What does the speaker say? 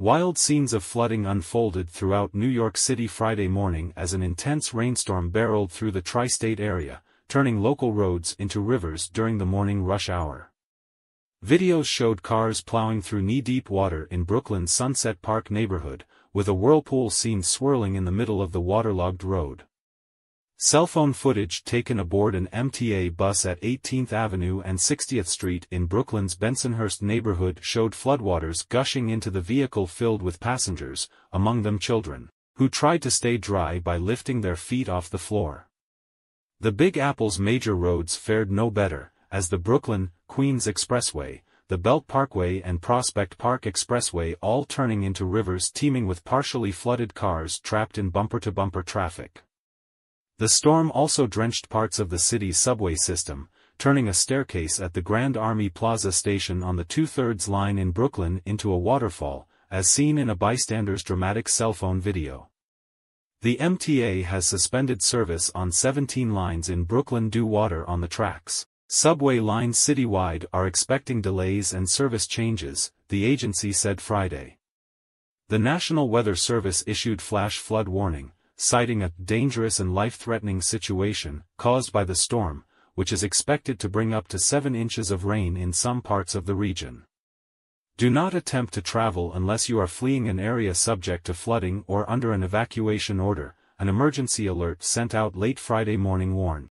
Wild scenes of flooding unfolded throughout New York City Friday morning as an intense rainstorm barreled through the tri-state area, turning local roads into rivers during the morning rush hour. Videos showed cars plowing through knee-deep water in Brooklyn's Sunset Park neighborhood, with a whirlpool seen swirling in the middle of the waterlogged road. Cell phone footage taken aboard an MTA bus at 18th Avenue and 60th Street in Brooklyn's Bensonhurst neighborhood showed floodwaters gushing into the vehicle filled with passengers, among them children, who tried to stay dry by lifting their feet off the floor. The Big Apple's major roads fared no better, as the Brooklyn, Queens Expressway, the Belt Parkway and Prospect Park Expressway all turning into rivers teeming with partially flooded cars trapped in bumper-to-bumper -bumper traffic. The storm also drenched parts of the city's subway system, turning a staircase at the Grand Army Plaza station on the two-thirds line in Brooklyn into a waterfall, as seen in a bystander's dramatic cell phone video. The MTA has suspended service on 17 lines in Brooklyn due water on the tracks. Subway lines citywide are expecting delays and service changes, the agency said Friday. The National Weather Service issued flash flood warning, citing a dangerous and life-threatening situation caused by the storm, which is expected to bring up to 7 inches of rain in some parts of the region. Do not attempt to travel unless you are fleeing an area subject to flooding or under an evacuation order, an emergency alert sent out late Friday morning warned.